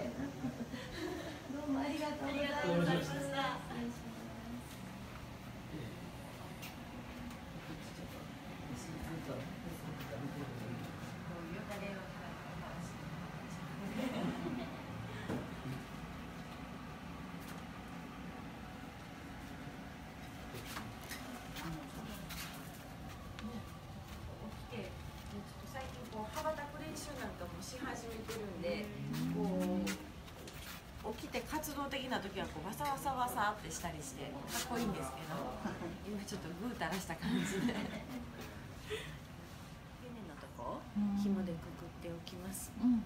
たいな。どうもありがとうございました失礼します起きてちょっと最近こう羽ばたく練習なんかもし始めてるんでこう起きて活動的な時はこうわさわさわさってしたりしてかっこいいんですけど今ちょっとぐうたらした感じで。船のとこ紐でくくっておきます。うん。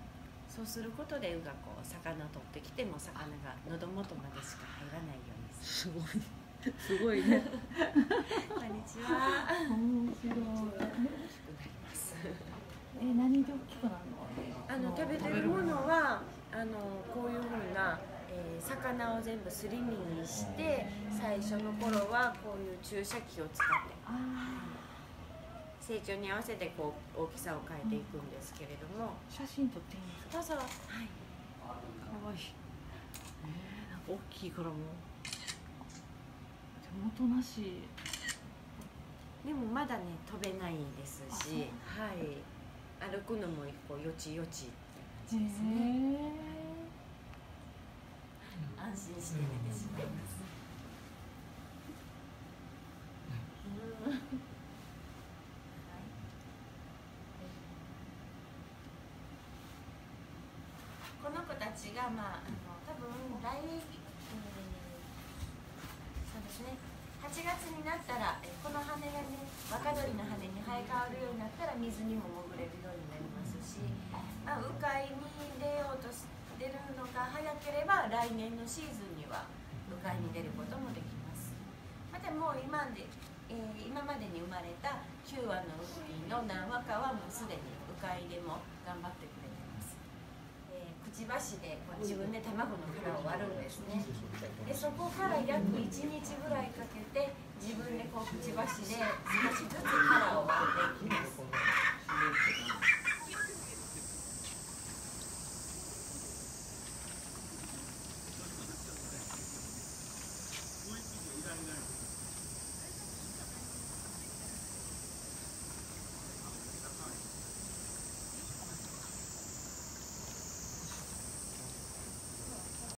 そうすることでうがこう魚取ってきても魚が喉元までしか入らないようにする。すごい。すごいね。こんにちは 面白い大きくなりますえ何で大きくなるのあの食べてるものはあのこういうふうな、えー魚を全部すり身にして最初の頃はこういう注射器を使ってあ成長に合わせてこう大きさを変えていくんですけれども、ー写真撮っていいんですか？どうぞ。はい。かわい。いえー、なんか大きいからも。う手元なし。でもまだね飛べないですしはい。歩くのもこうよちよちですね。え安心して寝てしまいます、うん。この子たちが、まあ、あの多分来、えーそうですね8月になったら、えーこの羽がね若鳥の羽に生え変わるようになったら水にも潜れるようになりますし、まあ、鵜飼にが早ければ来年のシーズンには鵜飼に出ることもできます。またもう今で、えー今までに生まれた9羽のウッピーの何羽かはもうすでに鵜飼でも頑張ってくれてます、えーくちばしでこう自分で卵の殻を割るんですね。でそこから約1日ぐらいかけて自分でこうくちばしで少しずつ殻を割っていきます。